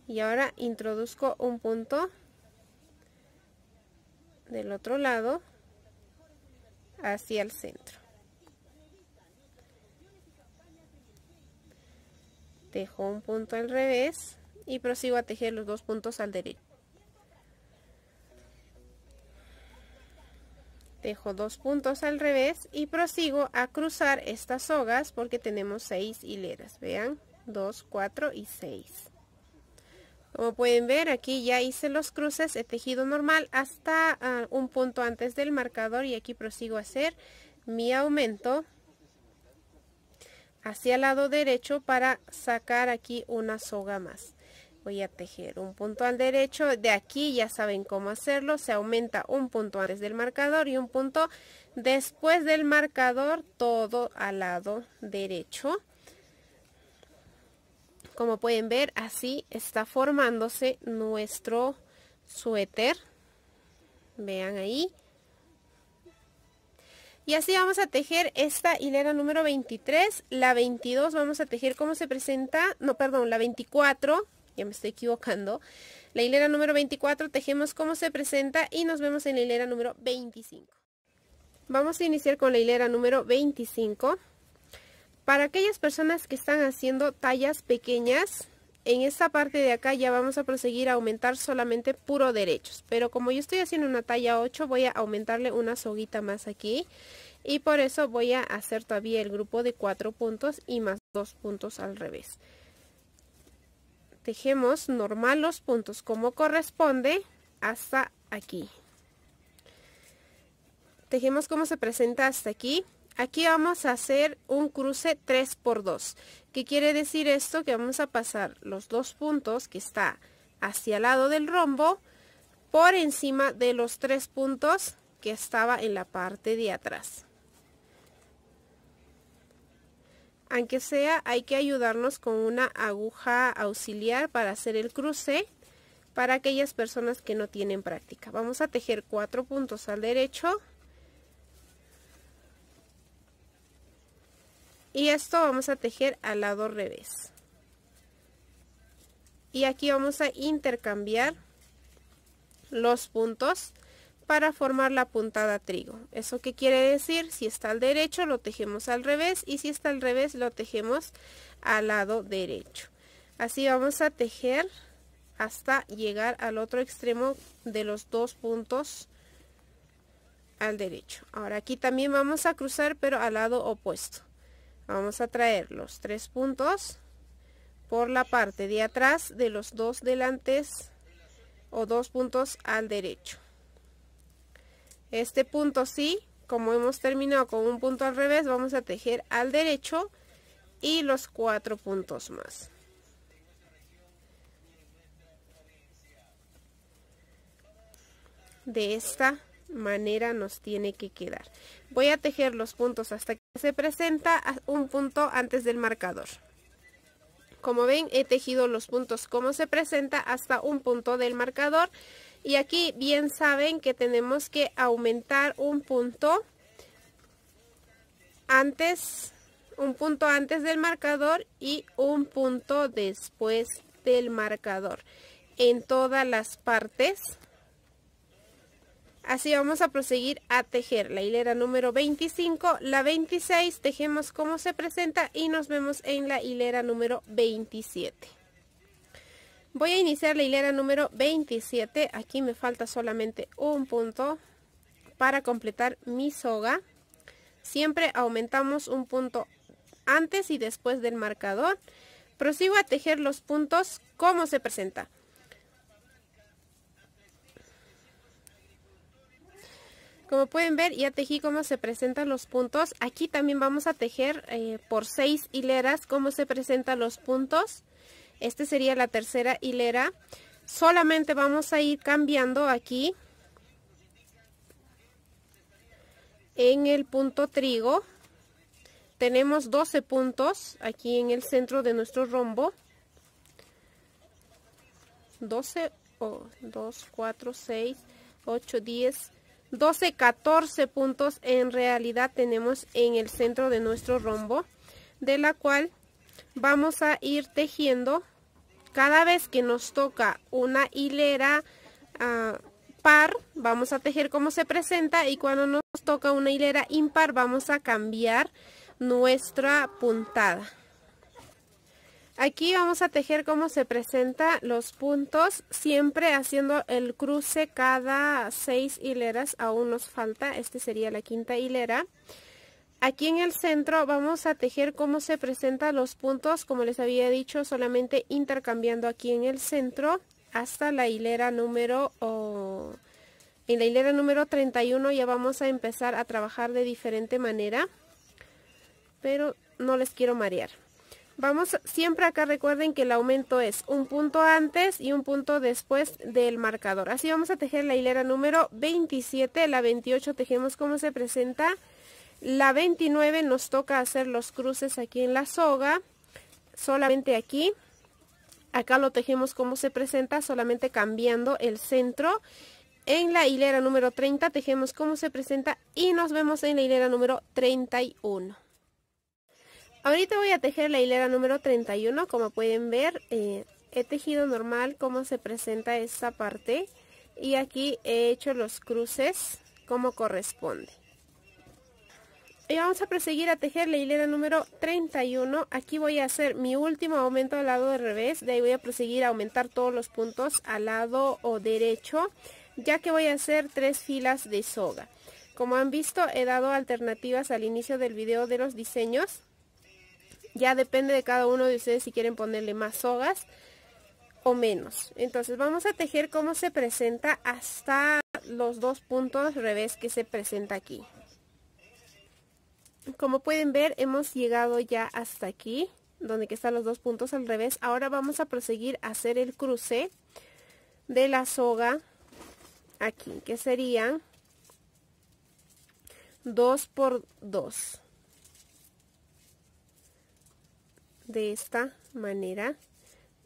Y ahora introduzco un punto del otro lado hacia el centro tejo un punto al revés y prosigo a tejer los dos puntos al derecho. Dejo dos puntos al revés y prosigo a cruzar estas sogas porque tenemos seis hileras vean 2 4 y 6 como pueden ver aquí ya hice los cruces he tejido normal hasta ah, un punto antes del marcador y aquí prosigo a hacer mi aumento hacia el lado derecho para sacar aquí una soga más. Voy a tejer un punto al derecho. De aquí ya saben cómo hacerlo. Se aumenta un punto antes del marcador y un punto después del marcador todo al lado derecho. Como pueden ver así está formándose nuestro suéter. Vean ahí y así vamos a tejer esta hilera número 23, la 22 vamos a tejer cómo se presenta, no perdón, la 24, ya me estoy equivocando. La hilera número 24 tejemos cómo se presenta y nos vemos en la hilera número 25. Vamos a iniciar con la hilera número 25. Para aquellas personas que están haciendo tallas pequeñas, en esta parte de acá ya vamos a proseguir a aumentar solamente puro derechos. Pero como yo estoy haciendo una talla 8, voy a aumentarle una soguita más aquí. Y por eso voy a hacer todavía el grupo de 4 puntos y más 2 puntos al revés. Tejemos normal los puntos como corresponde hasta aquí. Tejemos como se presenta hasta aquí. Aquí vamos a hacer un cruce 3 por 2 ¿Qué quiere decir esto? Que vamos a pasar los dos puntos que está hacia el lado del rombo por encima de los tres puntos que estaba en la parte de atrás. Aunque sea, hay que ayudarnos con una aguja auxiliar para hacer el cruce para aquellas personas que no tienen práctica. Vamos a tejer cuatro puntos al derecho. Y esto vamos a tejer al lado revés. Y aquí vamos a intercambiar los puntos para formar la puntada trigo. ¿Eso qué quiere decir? Si está al derecho lo tejemos al revés y si está al revés lo tejemos al lado derecho. Así vamos a tejer hasta llegar al otro extremo de los dos puntos al derecho. Ahora aquí también vamos a cruzar pero al lado opuesto. Vamos a traer los tres puntos por la parte de atrás de los dos delantes o dos puntos al derecho. Este punto sí, como hemos terminado con un punto al revés, vamos a tejer al derecho y los cuatro puntos más. De esta manera nos tiene que quedar. Voy a tejer los puntos hasta se presenta un punto antes del marcador. Como ven, he tejido los puntos como se presenta hasta un punto del marcador. Y aquí bien saben que tenemos que aumentar un punto antes, un punto antes del marcador y un punto después del marcador en todas las partes Así vamos a proseguir a tejer la hilera número 25, la 26 tejemos como se presenta y nos vemos en la hilera número 27. Voy a iniciar la hilera número 27, aquí me falta solamente un punto para completar mi soga. Siempre aumentamos un punto antes y después del marcador. Prosigo a tejer los puntos como se presenta. Como pueden ver, ya tejí cómo se presentan los puntos. Aquí también vamos a tejer eh, por seis hileras cómo se presentan los puntos. Este sería la tercera hilera. Solamente vamos a ir cambiando aquí en el punto trigo. Tenemos 12 puntos aquí en el centro de nuestro rombo. 12 o 2, 4, 6, 8, 10, 12, 14 puntos en realidad tenemos en el centro de nuestro rombo, de la cual vamos a ir tejiendo cada vez que nos toca una hilera ah, par, vamos a tejer como se presenta y cuando nos toca una hilera impar vamos a cambiar nuestra puntada. Aquí vamos a tejer cómo se presenta los puntos, siempre haciendo el cruce cada seis hileras, aún nos falta, este sería la quinta hilera. Aquí en el centro vamos a tejer cómo se presentan los puntos, como les había dicho, solamente intercambiando aquí en el centro hasta la hilera número... en la hilera número 31 ya vamos a empezar a trabajar de diferente manera, pero no les quiero marear. Vamos, siempre acá recuerden que el aumento es un punto antes y un punto después del marcador. Así vamos a tejer la hilera número 27, la 28 tejemos como se presenta. La 29 nos toca hacer los cruces aquí en la soga, solamente aquí. Acá lo tejemos como se presenta, solamente cambiando el centro. En la hilera número 30 tejemos como se presenta y nos vemos en la hilera número 31. Ahorita voy a tejer la hilera número 31, como pueden ver, eh, he tejido normal como se presenta esta parte y aquí he hecho los cruces como corresponde. Y vamos a proseguir a tejer la hilera número 31. Aquí voy a hacer mi último aumento al lado del revés. De ahí voy a proseguir a aumentar todos los puntos al lado o derecho, ya que voy a hacer tres filas de soga. Como han visto, he dado alternativas al inicio del video de los diseños. Ya depende de cada uno de ustedes si quieren ponerle más sogas o menos. Entonces vamos a tejer cómo se presenta hasta los dos puntos revés que se presenta aquí. Como pueden ver hemos llegado ya hasta aquí donde que están los dos puntos al revés. Ahora vamos a proseguir a hacer el cruce de la soga aquí que serían 2 por 2 de esta manera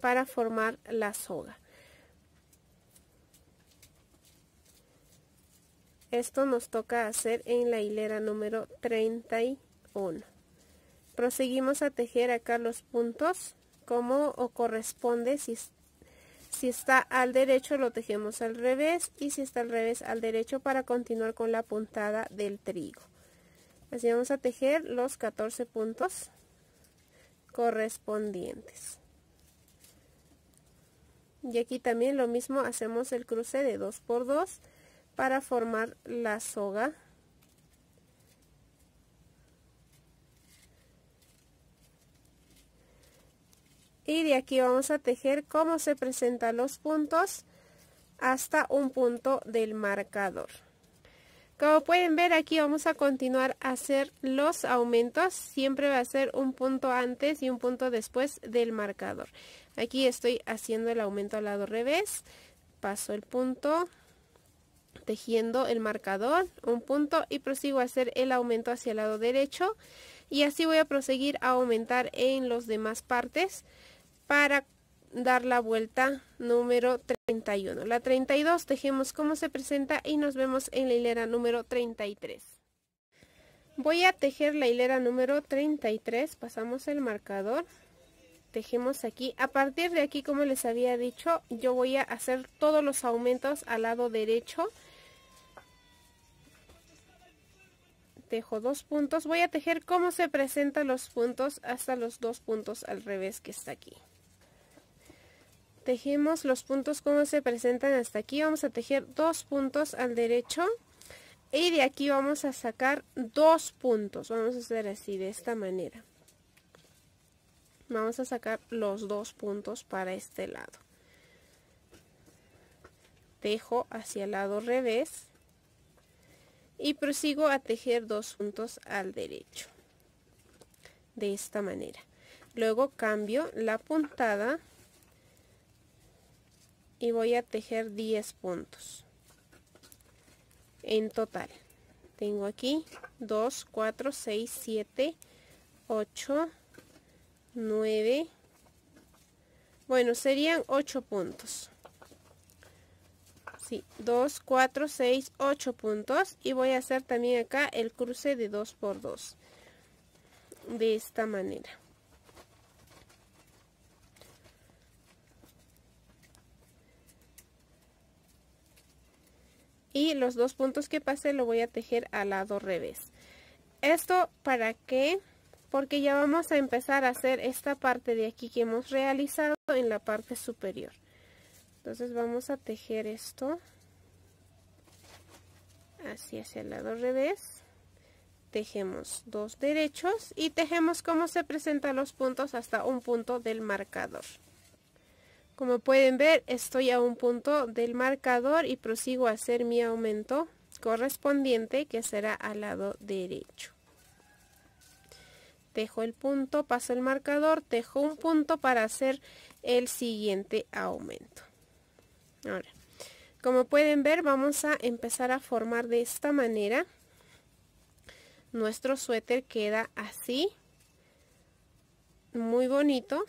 para formar la soga. Esto nos toca hacer en la hilera número 31. Proseguimos a tejer acá los puntos como o corresponde. Si, si está al derecho lo tejemos al revés y si está al revés al derecho para continuar con la puntada del trigo. Así vamos a tejer los 14 puntos correspondientes. Y aquí también lo mismo hacemos el cruce de 2 por 2 para formar la soga. Y de aquí vamos a tejer cómo se presentan los puntos hasta un punto del marcador. Como pueden ver aquí vamos a continuar a hacer los aumentos. Siempre va a ser un punto antes y un punto después del marcador. Aquí estoy haciendo el aumento al lado revés. Paso el punto, tejiendo el marcador, un punto y prosigo a hacer el aumento hacia el lado derecho. Y así voy a proseguir a aumentar en los demás partes para dar la vuelta número 31. La 32 tejemos cómo se presenta y nos vemos en la hilera número 33. Voy a tejer la hilera número 33, pasamos el marcador, tejemos aquí. A partir de aquí, como les había dicho, yo voy a hacer todos los aumentos al lado derecho. Tejo dos puntos, voy a tejer cómo se presentan los puntos hasta los dos puntos al revés que está aquí tejemos los puntos como se presentan hasta aquí. Vamos a tejer dos puntos al derecho y de aquí vamos a sacar dos puntos. Vamos a hacer así, de esta manera. Vamos a sacar los dos puntos para este lado. Tejo hacia el lado revés y prosigo a tejer dos puntos al derecho. De esta manera. Luego cambio la puntada y voy a tejer 10 puntos. En total tengo aquí 2 4 6 7 8 9 bueno serían 8 puntos. Sí, 2 4 6 8 puntos. Y voy a hacer también acá el cruce de 2 por 2 de esta manera y los dos puntos que pase lo voy a tejer al lado revés. ¿Esto para qué? Porque ya vamos a empezar a hacer esta parte de aquí que hemos realizado en la parte superior. Entonces vamos a tejer esto así hacia el lado revés. Tejemos dos derechos y tejemos cómo se presentan los puntos hasta un punto del marcador. Como pueden ver, estoy a un punto del marcador y prosigo a hacer mi aumento correspondiente que será al lado derecho. Tejo el punto, paso el marcador, tejo un punto para hacer el siguiente aumento. Ahora, como pueden ver, vamos a empezar a formar de esta manera. Nuestro suéter queda así, muy bonito.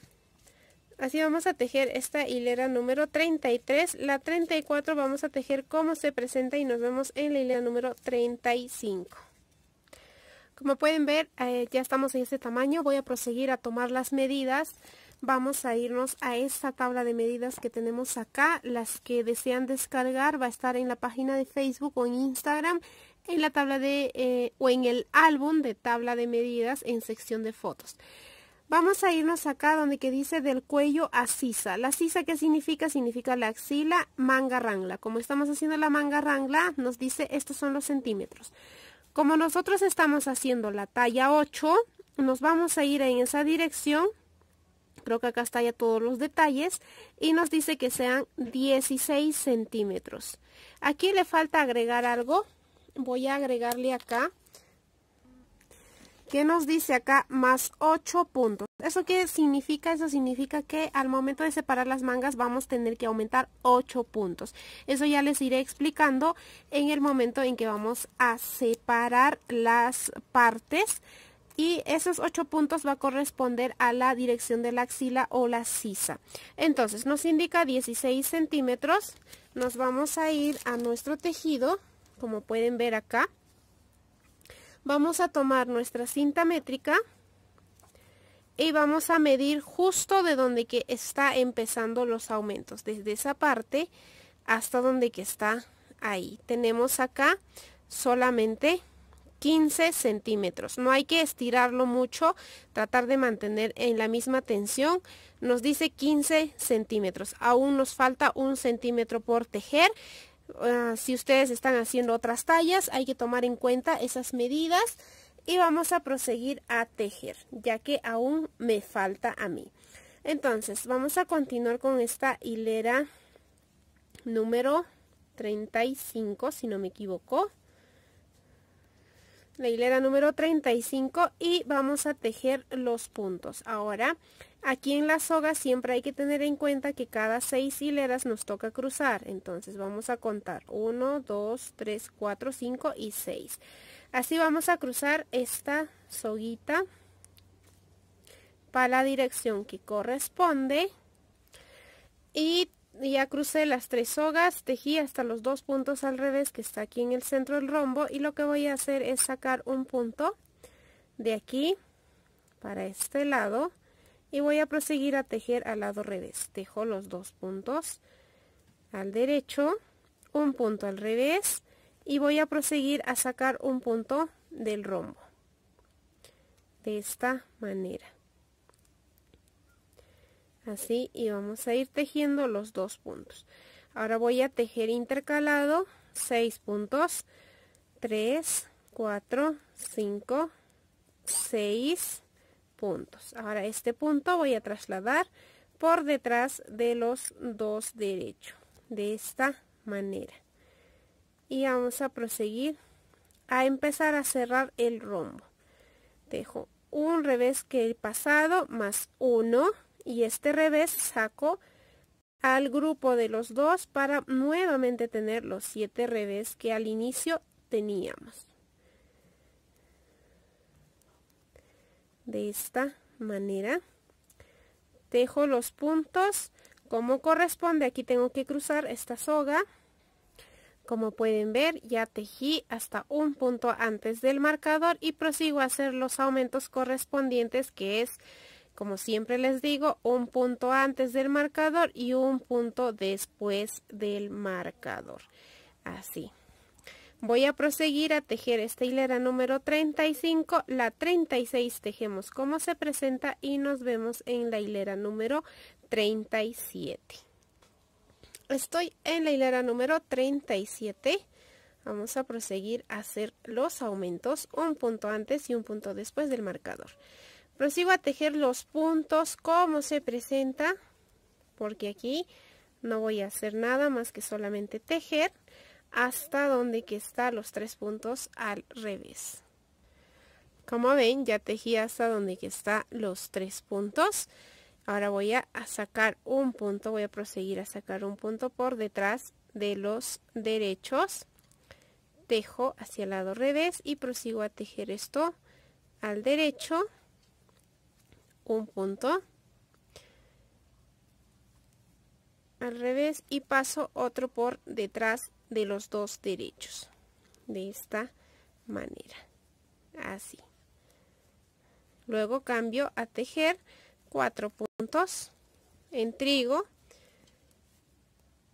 Así vamos a tejer esta hilera número 33. La 34 vamos a tejer cómo se presenta y nos vemos en la hilera número 35. Como pueden ver, eh, ya estamos en este tamaño. Voy a proseguir a tomar las medidas. Vamos a irnos a esta tabla de medidas que tenemos acá. Las que desean descargar va a estar en la página de Facebook o en Instagram. En la tabla de, eh, o en el álbum de tabla de medidas en sección de fotos. Vamos a irnos acá donde que dice del cuello a sisa. La sisa, ¿qué significa? Significa la axila, manga rangla. Como estamos haciendo la manga rangla, nos dice estos son los centímetros. Como nosotros estamos haciendo la talla 8, nos vamos a ir en esa dirección. Creo que acá está ya todos los detalles. Y nos dice que sean 16 centímetros. Aquí le falta agregar algo. Voy a agregarle acá ¿Qué nos dice acá? Más 8 puntos. ¿Eso qué significa? Eso significa que al momento de separar las mangas vamos a tener que aumentar 8 puntos. Eso ya les iré explicando en el momento en que vamos a separar las partes. Y esos 8 puntos va a corresponder a la dirección de la axila o la sisa. Entonces nos indica 16 centímetros. Nos vamos a ir a nuestro tejido como pueden ver acá. Vamos a tomar nuestra cinta métrica y vamos a medir justo de donde que está empezando los aumentos, desde esa parte hasta donde que está ahí. Tenemos acá solamente 15 centímetros. No hay que estirarlo mucho, tratar de mantener en la misma tensión. Nos dice 15 centímetros. Aún nos falta un centímetro por tejer. Ah, si ustedes están haciendo otras tallas, hay que tomar en cuenta esas medidas. Y vamos a proseguir a tejer, ya que aún me falta a mí. Entonces, vamos a continuar con esta hilera número 35, si no me equivoco la hilera número 35 y vamos a tejer los puntos. Ahora, aquí en la soga siempre hay que tener en cuenta que cada seis hileras nos toca cruzar. Entonces vamos a contar 1, 2, 3, 4, 5 y 6. Así vamos a cruzar esta soguita para la dirección que corresponde y ya crucé las tres sogas, tejí hasta los dos puntos al revés que está aquí en el centro del rombo y lo que voy a hacer es sacar un punto de aquí para este lado y voy a proseguir a tejer al lado revés. Tejo los dos puntos al derecho, un punto al revés y voy a proseguir a sacar un punto del rombo. De esta manera. Así y vamos a ir tejiendo los dos puntos. Ahora voy a tejer intercalado 6 puntos 3 4 5 6 puntos. Ahora este punto voy a trasladar por detrás de los dos derechos de esta manera. Y vamos a proseguir a empezar a cerrar el rombo dejo un revés que he pasado más uno y este revés saco al grupo de los dos para nuevamente tener los siete revés que al inicio teníamos. De esta manera tejo los puntos como corresponde. Aquí tengo que cruzar esta soga. Como pueden ver, ya tejí hasta un punto antes del marcador y prosigo a hacer los aumentos correspondientes que es como siempre les digo, un punto antes del marcador y un punto después del marcador. Así. Voy a proseguir a tejer esta hilera número 35, la 36 tejemos como se presenta y nos vemos en la hilera número 37. Estoy en la hilera número 37. Vamos a proseguir a hacer los aumentos, un punto antes y un punto después del marcador. Prosigo a tejer los puntos como se presenta, porque aquí no voy a hacer nada más que solamente tejer hasta donde que están los tres puntos al revés. Como ven, ya tejí hasta donde que está los tres puntos. Ahora voy a sacar un punto, voy a proseguir a sacar un punto por detrás de los derechos. Tejo hacia el lado revés y prosigo a tejer esto al derecho un punto al revés y paso otro por detrás de los dos derechos de esta manera. Así. Luego cambio a tejer cuatro puntos en trigo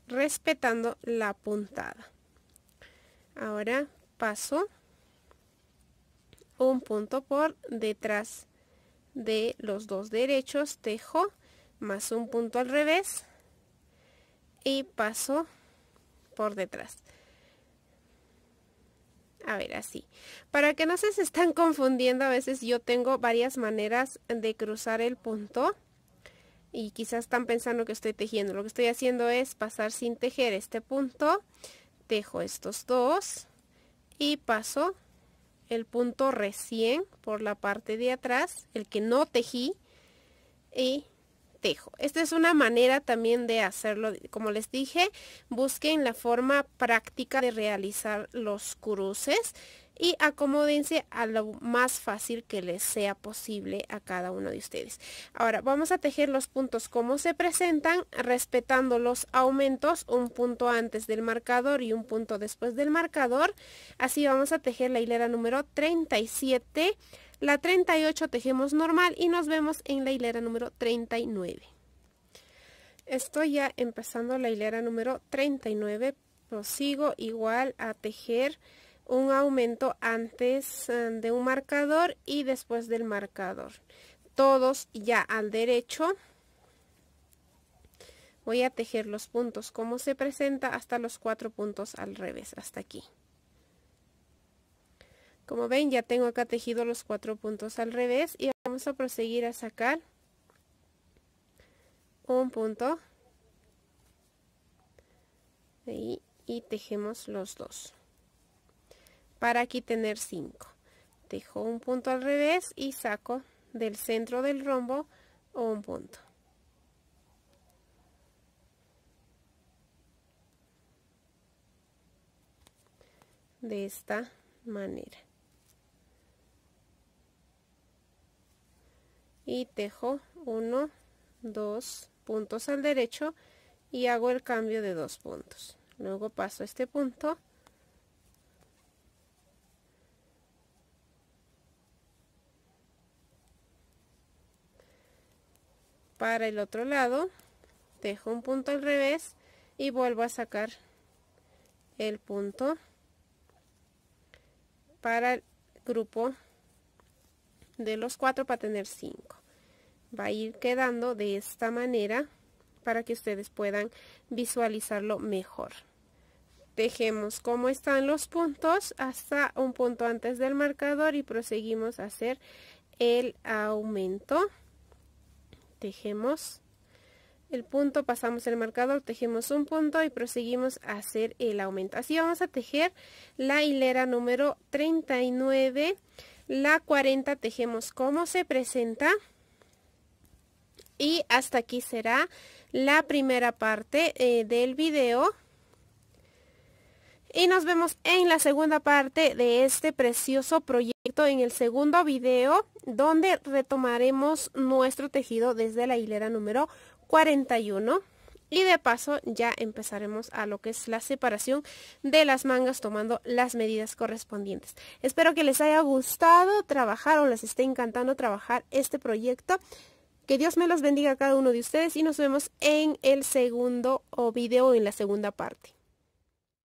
respetando la puntada. Ahora paso un punto por detrás de los dos derechos tejo más un punto al revés y paso por detrás. A ver así. Para que no se, están confundiendo a veces yo tengo varias maneras de cruzar el punto y quizás están pensando que estoy tejiendo. Lo que estoy haciendo es pasar sin tejer este punto tejo estos dos y paso el punto recién por la parte de atrás, el que no tejí, y Esta es una manera también de hacerlo. Como les dije, busquen la forma práctica de realizar los cruces y acomódense a lo más fácil que les sea posible a cada uno de ustedes. Ahora vamos a tejer los puntos como se presentan, respetando los aumentos, un punto antes del marcador y un punto después del marcador. Así vamos a tejer la hilera número 37, la 38 tejemos normal y nos vemos en la hilera número 39. Estoy ya empezando la hilera número 39, prosigo igual a tejer un aumento antes eh, de un marcador y después del marcador. Todos ya al derecho. Voy a tejer los puntos como se presenta hasta los cuatro puntos al revés, hasta aquí. Como ven ya tengo acá tejido los cuatro puntos al revés y vamos a proseguir a sacar un punto y tejemos los dos para aquí tener 5. Dejo un punto al revés y saco del centro del rombo un punto. De esta manera. Y tejo uno, dos puntos al derecho y hago el cambio de dos puntos. Luego paso este punto para el otro lado dejo un punto al revés y vuelvo a sacar el punto para el grupo de los cuatro para tener cinco va a ir quedando de esta manera para que ustedes puedan visualizarlo mejor. Dejemos como están los puntos hasta un punto antes del marcador y proseguimos a hacer el aumento. Tejemos el punto, pasamos el marcador, tejemos un punto y proseguimos a hacer el aumento. Así vamos a tejer la hilera número 39, la 40 tejemos como se presenta y hasta aquí será la primera parte eh, del video. Y nos vemos en la segunda parte de este precioso proyecto, en el segundo video, donde retomaremos nuestro tejido desde la hilera número 41. Y de paso ya empezaremos a lo que es la separación de las mangas tomando las medidas correspondientes. Espero que les haya gustado trabajar o les esté encantando trabajar este proyecto. Que Dios me los bendiga a cada uno de ustedes y nos vemos en el segundo video, en la segunda parte.